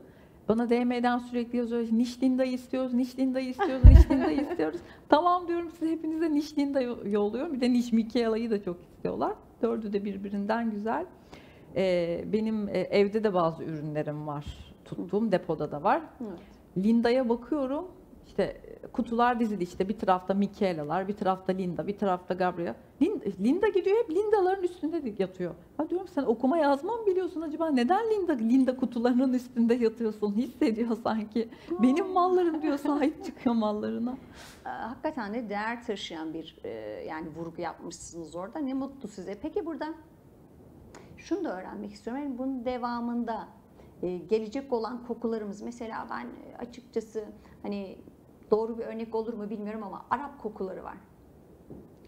Bana DM'den sürekli yazıyor. Niş Linda'yı istiyoruz, Niş Linda'yı istiyoruz, Niş Linda'yı [LAUGHS] istiyoruz. Tamam diyorum size hepinize Niş Linda yo- yolluyorum. Bir de Niş Michaela'yı da çok istiyorlar. Dördü de birbirinden güzel. Ee, benim e, evde de bazı ürünlerim var. Tuttuğum depoda da var. Evet. Linda'ya bakıyorum. İşte kutular dizili işte bir tarafta Michaela'lar, bir tarafta Linda, bir tarafta Gabriela. Linda, Linda gidiyor hep Linda'ların üstünde de yatıyor. Ha diyorum sen okuma yazma mı biliyorsun acaba? Neden Linda Linda kutularının üstünde yatıyorsun? Hissediyor sanki. Benim mallarım diyor sahip çıkıyor mallarına. Hakikaten de değer taşıyan bir e, yani vurgu yapmışsınız orada. Ne mutlu size. Peki burada şunu da öğrenmek istiyorum. Yani bunun devamında e, gelecek olan kokularımız mesela ben e, açıkçası hani doğru bir örnek olur mu bilmiyorum ama Arap kokuları var.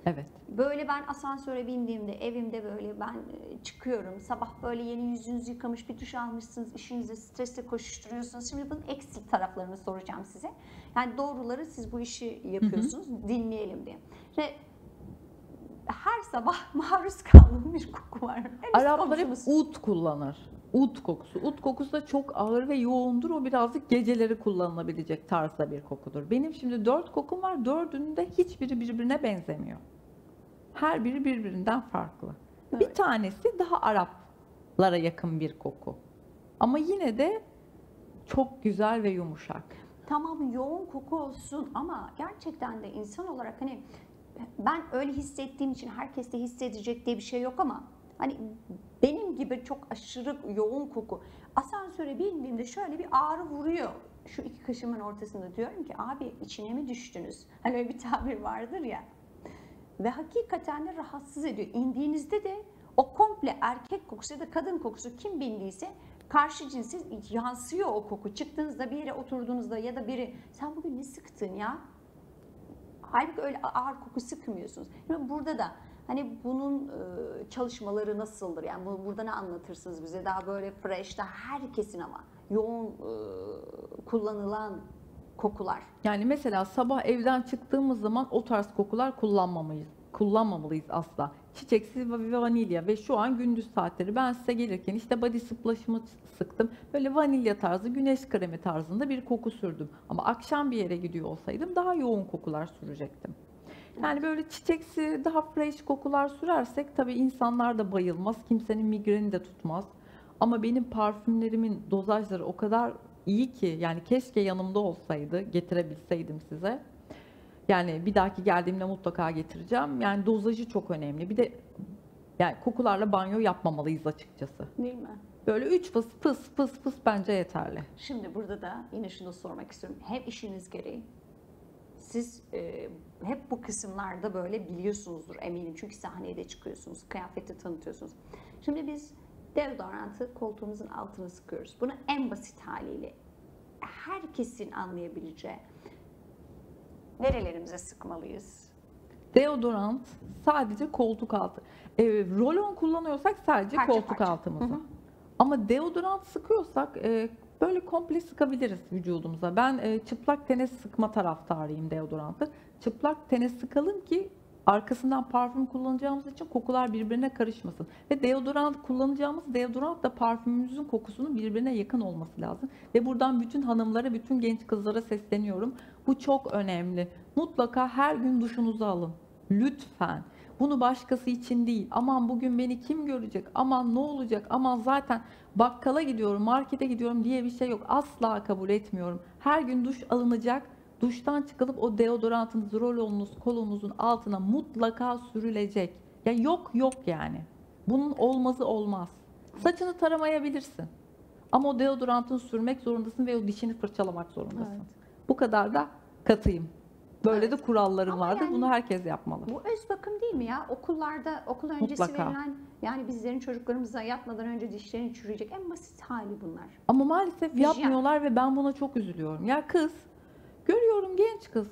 Evet. Böyle ben asansöre bindiğimde evimde böyle ben e, çıkıyorum. Sabah böyle yeni yüzünüzü yıkamış bir duş almışsınız. işinize stresle koşuşturuyorsunuz. Şimdi bunun eksik taraflarını soracağım size. Yani doğruları siz bu işi yapıyorsunuz. Dinleyelim diye. Ve her sabah [LAUGHS] maruz kaldığım bir koku var. Henüz Araplar hep ut kullanır. Ut kokusu. Ut kokusu da çok ağır ve yoğundur. O birazcık geceleri kullanılabilecek tarzda bir kokudur. Benim şimdi dört kokum var. Dördünün de hiçbiri birbirine benzemiyor. Her biri birbirinden farklı. Bir Evet. tanesi daha Araplara yakın bir koku. Ama yine de çok güzel ve yumuşak. Tamam yoğun koku olsun ama gerçekten de insan olarak hani ben öyle hissettiğim için herkes de hissedecek diye bir şey yok ama hani benim gibi çok aşırı yoğun koku asansöre bindiğimde şöyle bir ağrı vuruyor şu iki kaşımın ortasında diyorum ki abi içine mi düştünüz? [LAUGHS] Hani öyle bir tabir vardır ya. Ve hakikaten de rahatsız ediyor. İndiğinizde de o komple erkek kokusu ya da kadın kokusu kim bindiyse karşı cinse yansıyor o koku. Çıktığınızda bir yere oturduğunuzda ya da biri sen bugün ne sıktın ya? Halbuki öyle ağır koku sıkmıyorsunuz. Yani burada da hani bunun e, çalışmaları nasıldır? Yani bu, burada ne anlatırsınız bize? Daha böyle fresh, daha herkesin ama yoğun e, kullanılan kokular. Yani mesela sabah evden çıktığımız zaman o tarz kokular kullanmamalıyız. Kullanmamalıyız asla. Çiçeksiz ve vanilya ve şu an gündüz saatleri ben size gelirken işte body splash'ımı sıktım. Böyle vanilya tarzı, güneş kremi tarzında bir koku sürdüm. Ama akşam bir yere gidiyor olsaydım daha yoğun kokular sürecektim. Yani böyle çiçeksi, daha fresh kokular sürersek tabii insanlar da bayılmaz. Kimsenin migreni de tutmaz. Ama benim parfümlerimin dozajları o kadar iyi ki yani keşke yanımda olsaydı getirebilseydim size. Yani bir dahaki geldiğimde mutlaka getireceğim. Yani dozajı çok önemli. Bir de yani kokularla banyo yapmamalıyız açıkçası. Değil mi? Böyle üç fıs fıs fıs fıs bence yeterli. Şimdi burada da yine şunu sormak istiyorum. Hem işiniz gereği siz e, hep bu kısımlarda böyle biliyorsunuzdur eminim. Çünkü sahneye de çıkıyorsunuz, kıyafeti tanıtıyorsunuz. Şimdi biz deodorantı koltuğumuzun altına sıkıyoruz. Bunu en basit haliyle herkesin anlayabileceği nerelerimize sıkmalıyız? Deodorant sadece koltuk altı. E, rolon kullanıyorsak sadece Parça koltuk parça. altımıza. Hı hı. Ama deodorant sıkıyorsak e, böyle komple sıkabiliriz vücudumuza. Ben e, çıplak tene sıkma taraftarıyım deodorantı. Çıplak tene sıkalım ki arkasından parfüm kullanacağımız için kokular birbirine karışmasın. Ve deodorant kullanacağımız deodorant da parfümümüzün kokusunun birbirine yakın olması lazım. Ve buradan bütün hanımlara, bütün genç kızlara sesleniyorum. Bu çok önemli. Mutlaka her gün duşunuzu alın. Lütfen. Bunu başkası için değil. Aman bugün beni kim görecek? Aman ne olacak? Aman zaten bakkala gidiyorum, markete gidiyorum diye bir şey yok. Asla kabul etmiyorum. Her gün duş alınacak. Duştan çıkılıp o deodorantınız, rolonunuz, kolunuzun altına mutlaka sürülecek. Ya yok yok yani. Bunun olmazı olmaz. Saçını taramayabilirsin. Ama o deodorantını sürmek zorundasın ve o dişini fırçalamak zorundasın. Evet. Bu kadar da katıyım. Böyle de kurallarım Ama vardır. yani- Bunu herkes yapmalı. Bu öz bakım değil mi ya? Okullarda, okul öncesi Mutlaka. verilen yani bizlerin çocuklarımıza yatmadan önce dişlerini çürüyecek en basit hali bunlar. Ama maalesef Hijyen. yapmıyorlar ve ben buna çok üzülüyorum. Ya kız, görüyorum genç kız.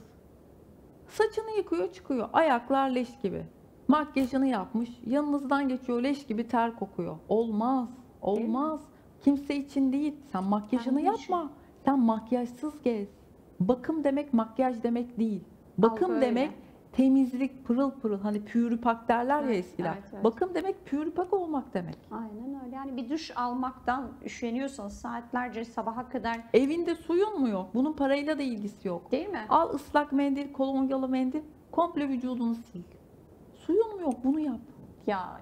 Saçını yıkıyor çıkıyor. Ayaklar leş gibi. Makyajını yapmış. Yanınızdan geçiyor leş gibi ter kokuyor. Olmaz. Olmaz. Kimse için değil. Sen makyajını yapma. Sen makyajsız gez. Bakım demek makyaj demek değil. Bakım Algı demek öyle. temizlik, pırıl pırıl. Hani pürüpak derler ya Evet, eskiler. evet, evet. Bakım demek pürüpak olmak demek. Aynen öyle. Yani bir duş almaktan üşeniyorsanız saatlerce sabaha kadar Evinde suyun mu yok? Bunun parayla da ilgisi yok. değil mi? Al ıslak mendil, kolonyalı mendil, komple vücudunu sil. Suyun mu yok? Bunu yap. Ya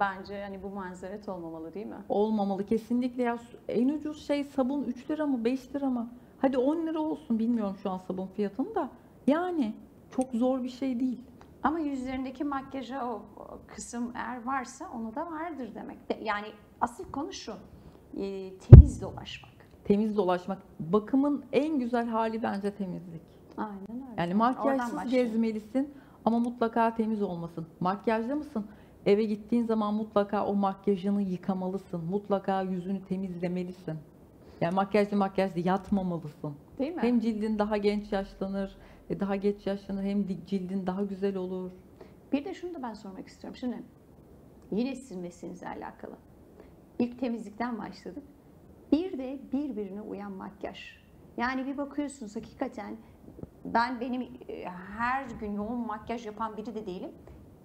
bence hani bu manzeret olmamalı değil mi? Olmamalı kesinlikle ya. En ucuz şey sabun 3 lira mı 5 lira mı? Hadi 10 lira olsun bilmiyorum şu an sabun fiyatını da. Yani çok zor bir şey değil. Ama yüzlerindeki makyaja o, kısım eğer varsa onu da vardır demek. De- Yani asıl konu şu. e, temiz dolaşmak. Temiz dolaşmak. Bakımın en güzel hali bence temizlik. Aynen öyle. Yani makyajsız gezmelisin ama mutlaka temiz olmasın. Makyajlı mısın? Eve gittiğin zaman mutlaka o makyajını yıkamalısın. Mutlaka yüzünü temizlemelisin. Yani makyajlı makyajlı yatmamalısın. Değil mi? Hem cildin daha genç yaşlanır, e, daha geç yaşlanır hem cildin daha güzel olur. Bir de şunu da ben sormak istiyorum. Şimdi yine sizin mesleğinizle alakalı. İlk temizlikten başladık. Bir de birbirine uyan makyaj. Yani bir bakıyorsunuz hakikaten ben benim e, her gün yoğun makyaj yapan biri de değilim.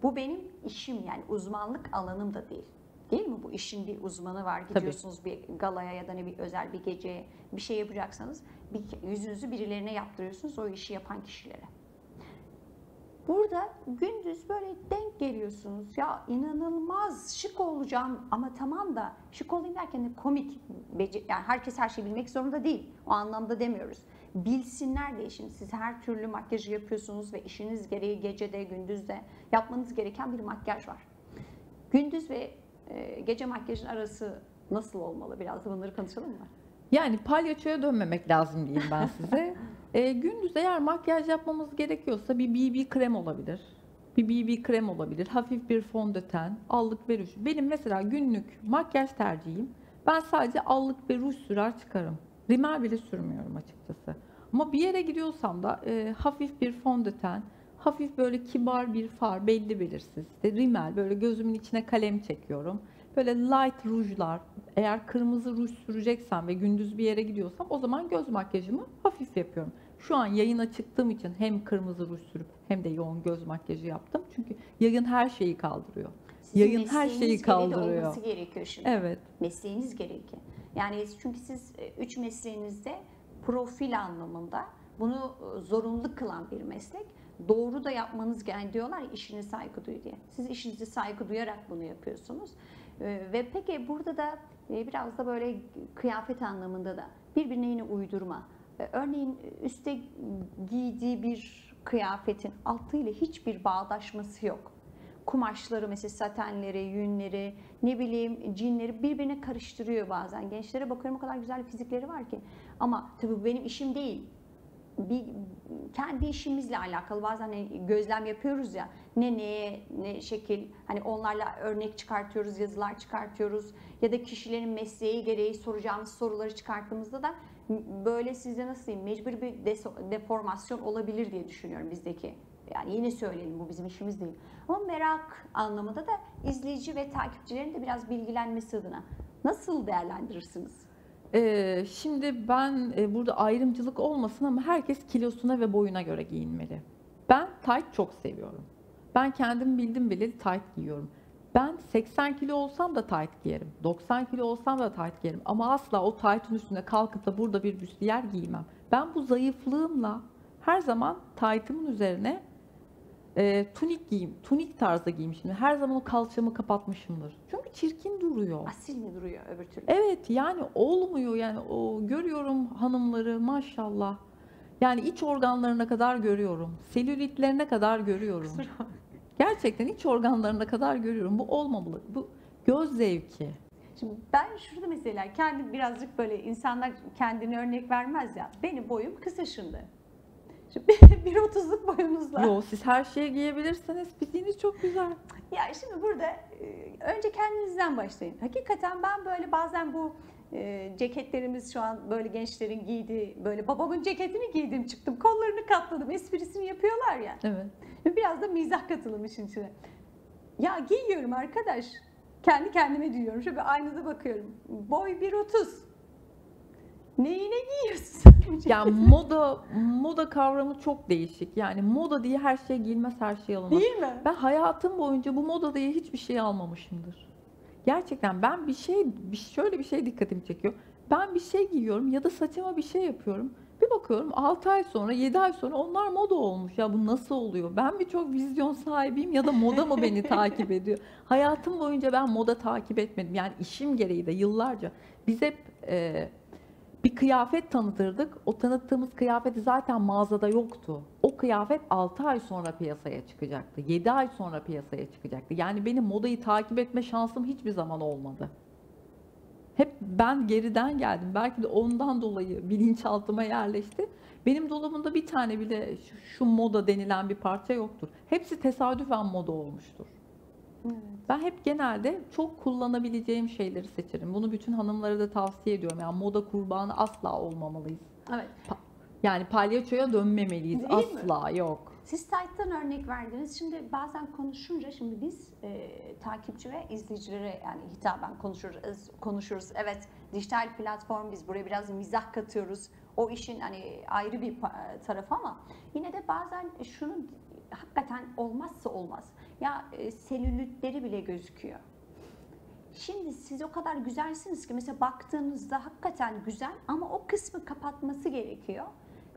Bu benim işim yani uzmanlık alanım da değil. Değil mi? Bu işin bir uzmanı var. Gidiyorsunuz bir galaya ya da ne bir özel bir geceye bir şey yapacaksanız bir, yüzünüzü birilerine yaptırıyorsunuz o işi yapan kişilere. Burada gündüz böyle denk geliyorsunuz. Ya inanılmaz şık olacağım ama tamam da şık olayım derken de komik. Yani herkes her şeyi bilmek zorunda değil. O anlamda demiyoruz. Bilsinler diye şimdi siz her türlü makyajı yapıyorsunuz ve işiniz gereği gecede gündüzde yapmanız gereken bir makyaj var. Gündüz ve e, gece makyajın arası nasıl olmalı? Biraz da bunları konuşalım mı? Yani palyaçoya dönmemek lazım diyeyim ben size. [LAUGHS] E, gündüz eğer makyaj yapmamız gerekiyorsa bir BB krem olabilir. Bir BB krem olabilir. Hafif bir fondöten, allık ve ruj. Benim mesela günlük makyaj tercihim. Ben sadece allık ve ruj sürer çıkarım. Rimel bile sürmüyorum açıkçası. Ama bir yere gidiyorsam da e, hafif bir fondöten, hafif böyle kibar bir far, belli belirsiz. İşte rimel, böyle gözümün içine kalem çekiyorum. Böyle light rujlar, eğer kırmızı ruj süreceksem ve gündüz bir yere gidiyorsam o zaman göz makyajımı hafif yapıyorum. Şu an yayına çıktığım için hem kırmızı ruj sürüp hem de yoğun göz makyajı yaptım. Çünkü yayın her şeyi kaldırıyor. Sizin Yayın her şeyi kaldırıyor. olması gerekiyor şimdi. Evet. mesleğiniz gerekir. Yani çünkü siz e, üç mesleğinizde profil anlamında bunu e, zorunlu kılan bir meslek. Doğru da yapmanız yani diyorlar ya işine saygı duy diye. Siz işinize saygı duyarak bunu yapıyorsunuz. E, Ve peki burada da e, biraz da böyle kıyafet anlamında da birbirine yine uydurma. E, Örneğin üstte giydiği bir kıyafetin altıyla hiçbir bağdaşması yok kumaşları mesela satenleri, yünleri, ne bileyim cinleri birbirine karıştırıyor bazen. Gençlere bakıyorum o kadar güzel fizikleri var ki. Ama tabii bu benim işim değil. Bir kendi işimizle alakalı bazen hani gözlem yapıyoruz ya ne neye ne şekil hani onlarla örnek çıkartıyoruz yazılar çıkartıyoruz ya da kişilerin mesleği gereği soracağımız soruları çıkarttığımızda da böyle size nasıl diyeyim mecbur bir deformasyon olabilir diye düşünüyorum bizdeki yani yine söyleyelim bu bizim işimiz değil. Ama merak anlamında da izleyici ve takipçilerin de biraz bilgilenmesi adına nasıl değerlendirirsiniz? Ee, şimdi ben e, burada ayrımcılık olmasın ama herkes kilosuna ve boyuna göre giyinmeli. Ben tight çok seviyorum. Ben kendim bildim bileli tight giyiyorum. Ben 80 kilo olsam da tight giyerim. 90 kilo olsam da tight giyerim. Ama asla o tight'ın üstüne kalkıp da burada bir büstiyer giymem. Ben bu zayıflığımla her zaman tight'ımın üzerine e, tunik giyim, tunik tarzda giymişimdir. Her zaman o kalçamı kapatmışımdır. Çünkü çirkin duruyor. Asil mi duruyor öbür türlü? Evet yani olmuyor yani o görüyorum hanımları maşallah. Yani iç organlarına kadar görüyorum. Selülitlerine kadar görüyorum. Gerçekten iç organlarına kadar görüyorum. Bu olmamalı. Bu göz zevki. Şimdi ben şurada mesela kendi birazcık böyle insanlar kendine örnek vermez ya. Benim boyum kısa şimdi. Şimdi [LAUGHS] 1.30'luk boyunuzla. Yo siz her şeye giyebilirsiniz. Fiziğiniz çok güzel. Ya şimdi burada e, önce kendinizden başlayın. Hakikaten ben böyle bazen bu e, ceketlerimiz şu an böyle gençlerin giydiği böyle babamın ceketini giydim çıktım kollarını katladım esprisini yapıyorlar ya. Evet. Biraz da mizah katılım işin içine. Ya giyiyorum arkadaş. Kendi kendime diyorum. Şöyle aynada bakıyorum. Boy 1.30. Neyine giyiyorsun? [LAUGHS] Yani moda moda kavramı çok değişik. Yani moda diye her şey giyilmez, her şey alınmaz. Değil mi? Ben hayatım boyunca bu moda diye hiçbir şey almamışımdır. Gerçekten ben bir şey, bir şöyle bir şey dikkatimi çekiyor. Ben bir şey giyiyorum ya da saçıma bir şey yapıyorum. Bir bakıyorum 6 ay sonra, 7 ay sonra onlar moda olmuş. Ya bu nasıl oluyor? Ben mi çok vizyon sahibiyim ya da moda mı beni [LAUGHS] takip ediyor? Hayatım boyunca ben moda takip etmedim. Yani işim gereği de yıllarca biz hep e, bir kıyafet tanıtırdık. O tanıttığımız kıyafeti zaten mağazada yoktu. O kıyafet 6 ay sonra piyasaya çıkacaktı. 7 ay sonra piyasaya çıkacaktı. Yani benim modayı takip etme şansım hiçbir zaman olmadı. Hep ben geriden geldim. Belki de ondan dolayı bilinçaltıma yerleşti. Benim dolabımda bir tane bile şu, şu moda denilen bir parça yoktur. Hepsi tesadüfen moda olmuştur. Ben hep genelde çok kullanabileceğim şeyleri seçerim. Bunu bütün hanımlara da tavsiye ediyorum. Yani moda kurbanı asla olmamalıyız. Evet. Yani palyaçoya dönmemeliyiz. Değil mi? asla yok. Siz Tight'tan örnek verdiniz. Şimdi bazen konuşunca şimdi biz e, takipçi ve izleyicilere yani hitaben konuşuruz. konuşuruz. Evet dijital platform biz buraya biraz mizah katıyoruz. O işin hani ayrı bir pa- tarafı ama yine de bazen şunu hakikaten olmazsa olmaz. Ya e, selülitleri bile gözüküyor. Şimdi siz o kadar güzelsiniz ki mesela baktığınızda hakikaten güzel ama o kısmı kapatması gerekiyor.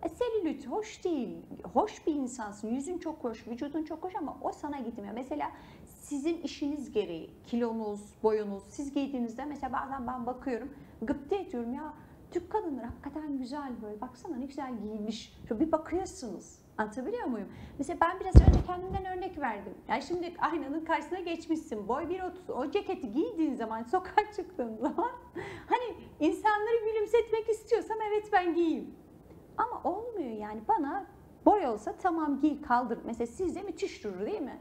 E, selülit hoş değil. Hoş bir insansın. Yüzün çok hoş, vücudun çok hoş ama o sana gitmiyor. Mesela sizin işiniz gereği, kilonuz, boyunuz, siz giydiğinizde mesela bazen ben bakıyorum, gıpta ediyorum ya Türk kadınları hakikaten güzel böyle. Baksana ne güzel giyinmiş. Şöyle bir bakıyorsunuz. Anlatabiliyor muyum? Mesela ben biraz önce kendimden örnek verdim. Yani şimdi aynanın karşısına geçmişsin. Boy 1.30. O ceketi giydiğin zaman, [LAUGHS] sokağa çıktığın zaman hani insanları gülümsetmek istiyorsam evet ben giyeyim. Ama olmuyor yani bana boy olsa tamam giy kaldır. Mesela sizde müthiş durur değil mi?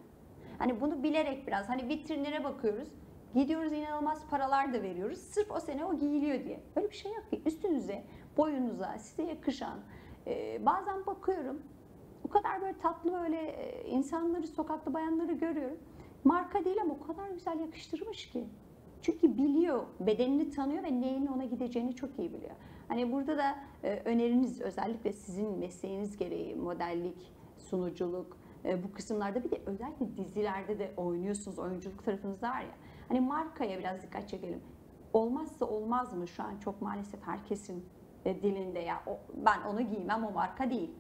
Hani bunu bilerek biraz hani vitrinlere bakıyoruz. Gidiyoruz inanılmaz paralar da veriyoruz. Sırf o sene o giyiliyor diye. Böyle bir şey yok ki. Üstünüze, boyunuza, size yakışan. e, bazen bakıyorum. O kadar böyle tatlı böyle e, insanları, sokakta bayanları görüyorum. Marka değil ama o kadar güzel yakıştırmış ki. Çünkü biliyor, bedenini tanıyor ve neyin ona gideceğini çok iyi biliyor. Hani burada da e, öneriniz özellikle sizin mesleğiniz gereği modellik, sunuculuk, e, bu kısımlarda bir de özellikle dizilerde de oynuyorsunuz, oyunculuk tarafınızda var ya. Hani markaya biraz dikkat çekelim. Olmazsa olmaz mı şu an çok maalesef herkesin e, dilinde ya ben onu giymem o marka değil.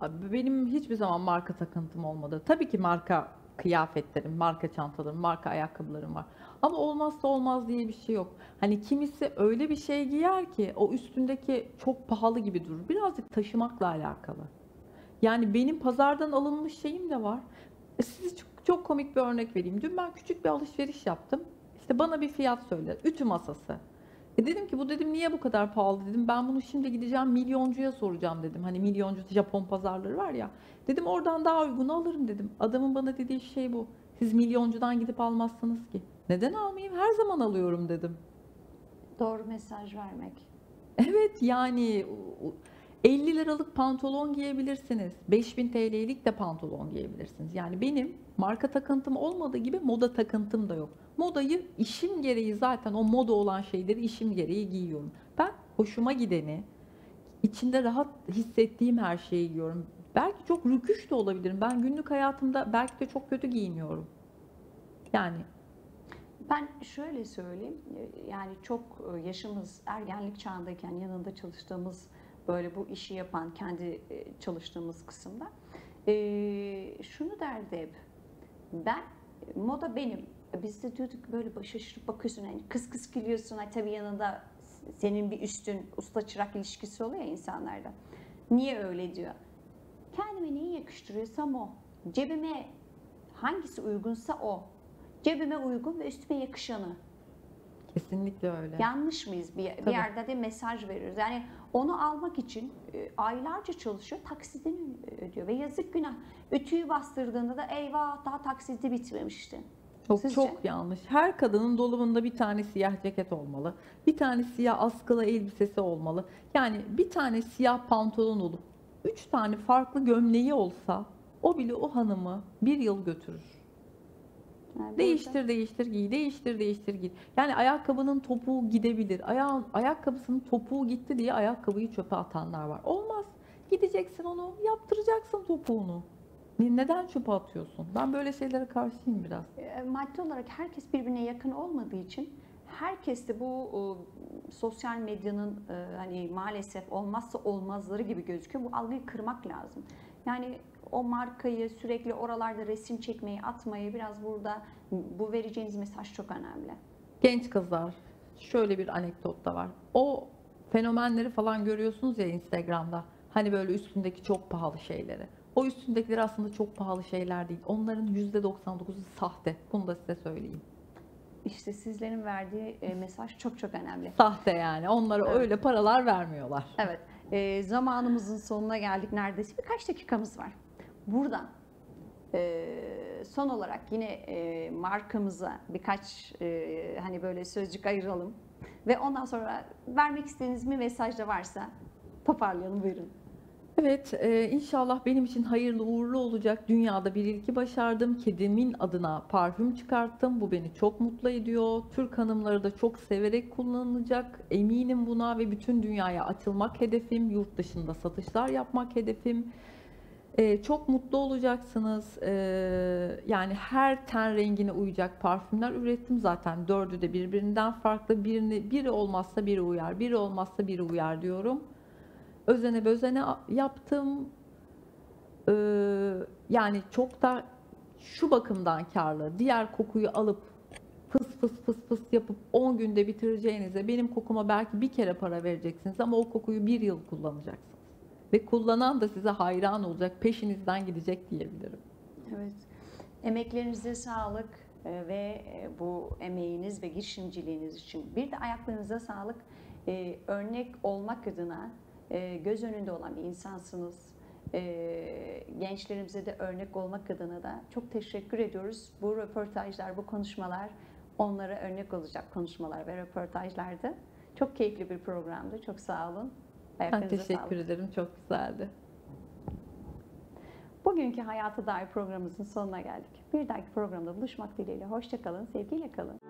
Abi Benim hiçbir zaman marka takıntım olmadı. Tabii ki marka kıyafetlerim, marka çantalarım, marka ayakkabılarım var. Ama olmazsa olmaz diye bir şey yok. Hani kimisi öyle bir şey giyer ki o üstündeki çok pahalı gibi durur. Birazcık taşımakla alakalı. Yani benim pazardan alınmış şeyim de var. E, Size çok, çok komik bir örnek vereyim. Dün ben küçük bir alışveriş yaptım. İşte bana bir fiyat söyledi. Ütü masası. E dedim ki bu dedim niye bu kadar pahalı dedim. Ben bunu şimdi gideceğim milyoncuya soracağım dedim. Hani milyoncu Japon pazarları var ya. Dedim oradan daha uygun alırım dedim. Adamın bana dediği şey bu. Siz milyoncudan gidip almazsınız ki. Neden almayayım? Her zaman alıyorum dedim. Doğru mesaj vermek. Evet yani 50 liralık pantolon giyebilirsiniz. 5000 TL'lik de pantolon giyebilirsiniz. Yani benim marka takıntım olmadığı gibi moda takıntım da yok. Modayı işim gereği zaten o moda olan şeyleri işim gereği giyiyorum. Ben hoşuma gideni, içinde rahat hissettiğim her şeyi giyiyorum. Belki çok rüküş de olabilirim. Ben günlük hayatımda belki de çok kötü giyiniyorum. Yani Ben şöyle söyleyeyim, yani çok e, yaşımız ergenlik çağındayken yanında çalıştığımız böyle bu işi yapan kendi e, çalıştığımız kısımda e, şunu derdi hep, ben moda benim. Biz de diyorduk böyle baş- şaşırıp bakıyorsun yani kıs kıs gülüyorsun. Ay tabii yanında senin bir üstün usta çırak ilişkisi oluyor ya insanlarda. Niye öyle diyor? Kendime neyi yakıştırıyorsam o. Cebime hangisi uygunsa o. Cebime uygun ve üstüme yakışanı. Kesinlikle öyle. Yanlış mıyız? Bir, bir yerde de mesaj veriyoruz. Yani onu almak için e, aylarca çalışıyor, taksidini ödüyor ve yazık günah. Ütüyü bastırdığında da eyvah daha taksidi bitmemişti. Çok Sizce? çok yanlış. Her kadının dolabında bir tane siyah ceket olmalı. Bir tane siyah askılı elbisesi olmalı. Yani bir tane siyah pantolon olup üç tane farklı gömleği olsa o bile o hanımı bir yıl götürür. Burada- Değiştir değiştir giy, değiştir değiştir giy. Yani ayakkabının topuğu gidebilir. Ayağın, ayakkabısının topuğu gitti diye ayakkabıyı çöpe atanlar var. Olmaz. Gideceksin onu, yaptıracaksın topuğunu. Ne- Neden çöpe atıyorsun? Ben böyle şeylere karşıyım biraz. E, maddi olarak herkes birbirine yakın olmadığı için herkes de bu e, sosyal medyanın e, hani maalesef olmazsa olmazları gibi gözüküyor. Bu algıyı kırmak lazım. Yani o markayı sürekli oralarda resim çekmeyi, atmayı biraz burada bu vereceğiniz mesaj çok önemli. Genç kızlar, şöyle bir anekdot da var. O fenomenleri falan görüyorsunuz ya Instagram'da. Hani böyle üstündeki çok pahalı şeyleri. O üstündekiler aslında çok pahalı şeyler değil. Onların %99'u sahte. Bunu da size söyleyeyim. İşte sizlerin verdiği e, mesaj çok çok önemli. Sahte yani. Onlara Evet. öyle paralar vermiyorlar. Evet, e, zamanımızın sonuna geldik neredeyse. Birkaç dakikamız var. Buradan E, son olarak yine e, markamıza birkaç e, hani böyle sözcük ayıralım ve ondan sonra vermek istediğiniz bir mesaj da varsa toparlayalım buyurun. Evet, e, inşallah benim için hayırlı uğurlu olacak. Dünyada bir ilki başardım. Kedimin adına parfüm çıkarttım. Bu beni çok mutlu ediyor. Türk hanımları da çok severek kullanılacak. Eminim buna ve bütün dünyaya açılmak hedefim. Yurt dışında satışlar yapmak hedefim. E, çok mutlu olacaksınız. E, yani her ten rengine uyacak parfümler ürettim zaten. Dördü de birbirinden farklı. Birini, biri olmazsa biri uyar, biri olmazsa biri uyar diyorum özene bözene yaptım. Ee, yani çok da şu bakımdan karlı. Diğer kokuyu alıp fıs fıs fıs fıs yapıp 10 günde bitireceğinize benim kokuma belki bir kere para vereceksiniz ama o kokuyu bir yıl kullanacaksınız. Ve kullanan da size hayran olacak, peşinizden gidecek diyebilirim. Evet. Emeklerinize sağlık e, ve e, bu emeğiniz ve girişimciliğiniz için bir de ayaklarınıza sağlık. E, örnek olmak adına göz önünde olan bir insansınız. Gençlerimize de örnek olmak adına da çok teşekkür ediyoruz. Bu röportajlar, bu konuşmalar onlara örnek olacak konuşmalar ve röportajlardı. Çok keyifli bir programdı. Çok sağ olun. Ben teşekkür sağlık. ederim. Çok güzeldi. Bugünkü Hayata Dair programımızın sonuna geldik. Bir dahaki programda buluşmak dileğiyle. Hoşçakalın, sevgiyle kalın.